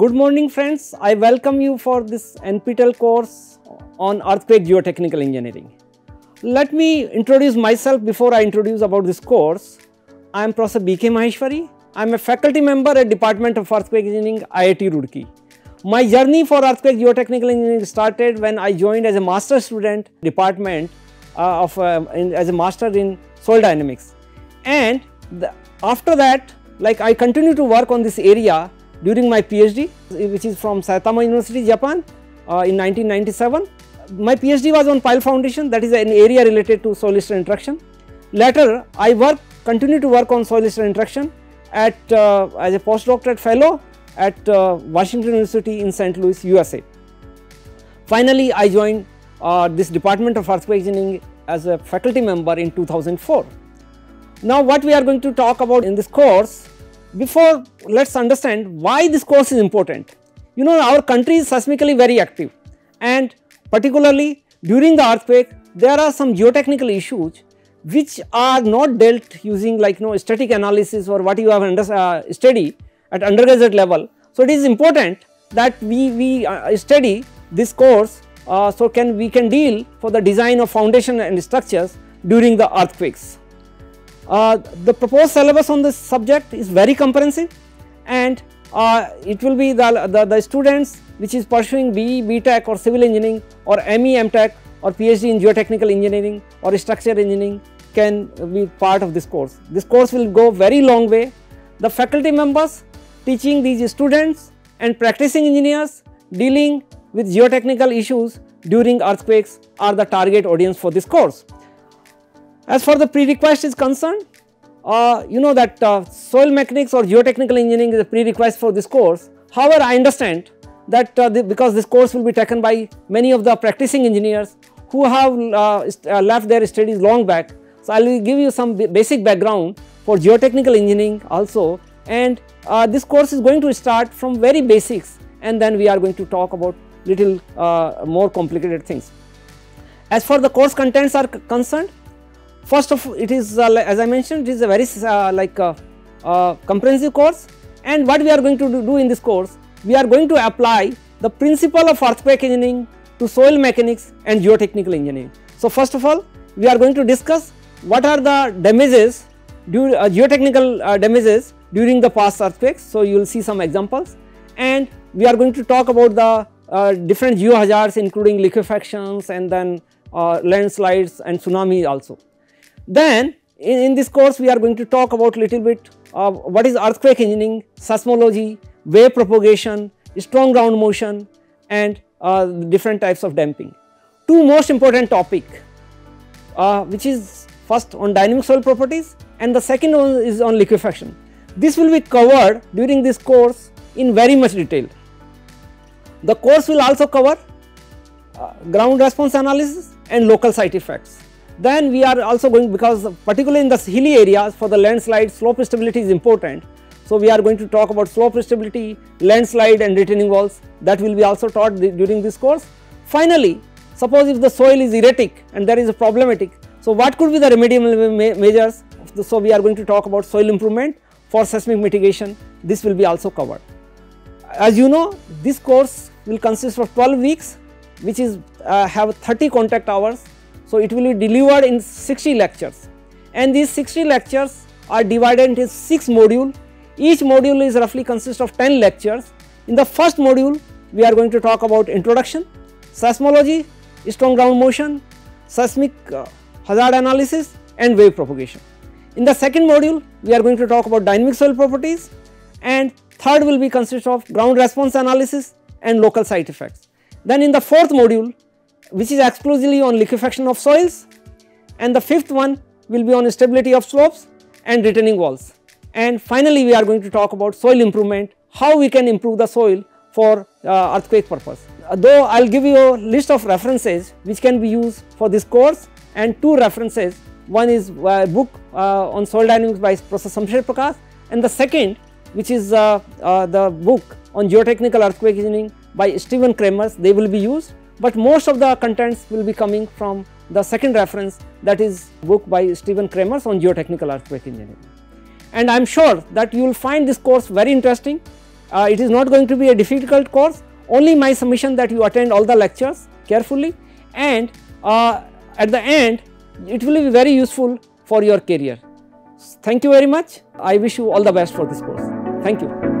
Good morning friends, I welcome you for this NPTEL course on earthquake geotechnical engineering. Let me introduce myself before I introduce about this course. I am Professor BK Maheshwari. I am a faculty member at Department of Earthquake Engineering, IIT Roorkee. My journey for earthquake geotechnical engineering started when I joined as a master student department uh, of uh, in, as a master in soil dynamics. And the, after that, like I continue to work on this area during my PhD, which is from Saitama University, Japan, uh, in 1997. My PhD was on pile foundation, that is an area related to soil structure interaction. Later, I work, continue to work on soil structure interaction at uh, as a postdoctorate fellow at uh, Washington University in St. Louis, USA. Finally, I joined uh, this Department of Earthquake Engineering as a faculty member in 2004. Now, what we are going to talk about in this course, before let us understand why this course is important. You know our country is seismically very active and particularly during the earthquake there are some geotechnical issues which are not dealt using like you know static analysis or what you have under, uh, study at undergraduate level. So, it is important that we, we uh, study this course uh, so can we can deal for the design of foundation and structures during the earthquakes. Uh, the proposed syllabus on this subject is very comprehensive and uh, it will be the, the, the, students which is pursuing BE, BTech or civil engineering or ME, MTech or PhD in geotechnical engineering or structure engineering can be part of this course. This course will go very long way. The faculty members teaching these students and practicing engineers dealing with geotechnical issues during earthquakes are the target audience for this course. As far the prerequisite is concerned, uh, you know that uh, soil mechanics or geotechnical engineering is a prerequisite for this course. However, I understand that uh, the, because this course will be taken by many of the practicing engineers who have uh, uh, left their studies long back. So, I will give you some basic background for geotechnical engineering also and uh, this course is going to start from very basics and then we are going to talk about little more complicated things. As far the course contents are concerned, First of all, it is uh, as I mentioned it is a very uh, like uh, uh, comprehensive course and what we are going to do, in this course we are going to apply the principle of earthquake engineering to soil mechanics and geotechnical engineering. So, first of all we are going to discuss what are the damages due uh, geotechnical uh, damages during the past earthquakes. So, you will see some examples and we are going to talk about the different geohazards including liquefactions and then landslides and tsunami also. Then in, in, this course we are going to talk about little bit of what is earthquake engineering, seismology, wave propagation, strong ground motion and uh, different types of damping. Two most important topic uh, which is first on dynamic soil properties and the second one is on liquefaction. This will be covered during this course in very much detail. The course will also cover uh, ground response analysis and local site effects. Then we are also going because particularly in the hilly areas for the landslide slope stability is important. So, we are going to talk about slope stability, landslide and retaining walls that will be also taught during this course. Finally, suppose if the soil is erratic and there is a problematic. So, what could be the remedial measures? So, we are going to talk about soil improvement for seismic mitigation this will be also covered. As you know this course will consist of 12 weeks which is uh, have 30 contact hours so, it will be delivered in 60 lectures and these 60 lectures are divided into 6 modules. Each module is roughly consists of 10 lectures. In the first module, we are going to talk about introduction, seismology, strong ground motion, seismic uh, hazard analysis and wave propagation. In the second module, we are going to talk about dynamic soil properties and third will be consist of ground response analysis and local site effects. Then in the fourth module, which is exclusively on liquefaction of soils and the fifth one will be on stability of slopes and retaining walls. And finally, we are going to talk about soil improvement, how we can improve the soil for uh, earthquake purpose. Uh, though I will give you a list of references which can be used for this course and two references. One is a book uh, on soil dynamics by Professor Shamsher Prakash and the second which is uh, uh, the book on geotechnical earthquake engineering by Steven Kramers, they will be used but most of the contents will be coming from the second reference that is book by Steven Kramers on geotechnical earthquake engineering. And I am sure that you will find this course very interesting Uh, it is not going to be a difficult course, only my submission that you attend all the lectures carefully and uh, at the end it will be very useful for your career. Thank you very much. I wish you all the best for this course. Thank you.